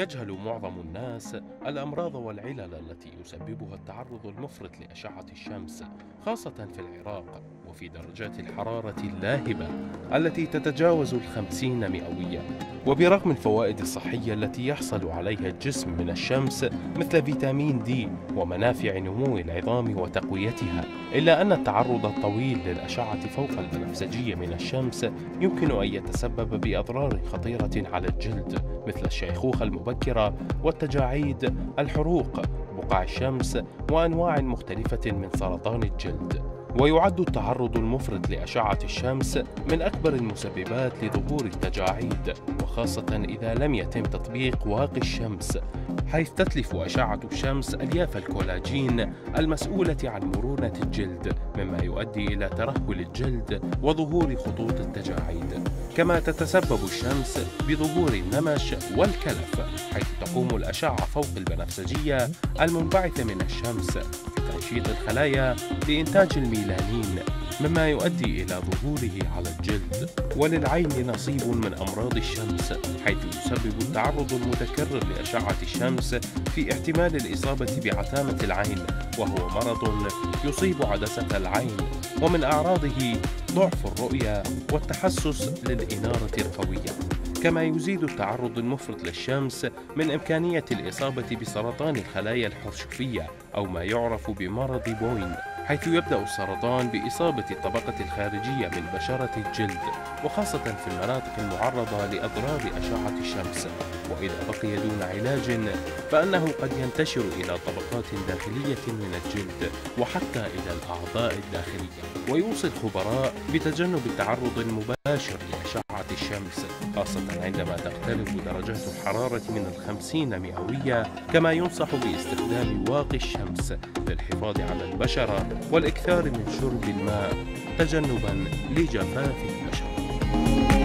يجهل معظم الناس الأمراض والعلل التي يسببها التعرض المفرط لأشعة الشمس خاصة في العراق. وفي درجات الحرارة اللاهبة التي تتجاوز الخمسين مئوية. وبرغم الفوائد الصحية التي يحصل عليها الجسم من الشمس مثل فيتامين دي ومنافع نمو العظام وتقويتها إلا أن التعرض الطويل للأشعة فوق البنفسجية من الشمس يمكن أن يتسبب بأضرار خطيرة على الجلد مثل الشيخوخة المبكرة والتجاعيد الحروق بقع الشمس وأنواع مختلفة من سرطان الجلد. ويعد التعرض المفرط لأشعة الشمس من أكبر المسببات لظهور التجاعيد وخاصة إذا لم يتم تطبيق واقي الشمس حيث تتلف أشعة الشمس ألياف الكولاجين المسؤولة عن مرونة الجلد مما يؤدي إلى ترهل الجلد وظهور خطوط التجاعيد. كما تتسبب الشمس بظهور النمش والكلف حيث تقوم الأشعة فوق البنفسجية المنبعثة من الشمس. تنشيط الخلايا لإنتاج الميلانين مما يؤدي إلى ظهوره على الجلد وللعين نصيب من أمراض الشمس حيث يسبب التعرض المتكرر لأشعة الشمس في احتمال الإصابة بعتامة العين وهو مرض يصيب عدسة العين ومن أعراضه ضعف الرؤية والتحسس للإنارة القوية. كما يزيد التعرض المفرط للشمس من إمكانية الإصابة بسرطان الخلايا الحرشفية أو ما يعرف بمرض بوين حيث يبدأ السرطان بإصابة الطبقة الخارجية من بشرة الجلد وخاصة في المناطق المعرضة لأضرار أشعة الشمس. وإذا بقي دون علاج فإنه قد ينتشر إلى طبقات داخلية من الجلد وحتى إلى الأعضاء الداخلية. ويوصي الخبراء بتجنب التعرض المباشر لأشعة الشمس خاصة عندما تختلف درجات الحرارة من الخمسين مئوية كما ينصح باستخدام واقي الشمس للحفاظ على البشرة والإكثار من شرب الماء تجنبا لجفاف البشرة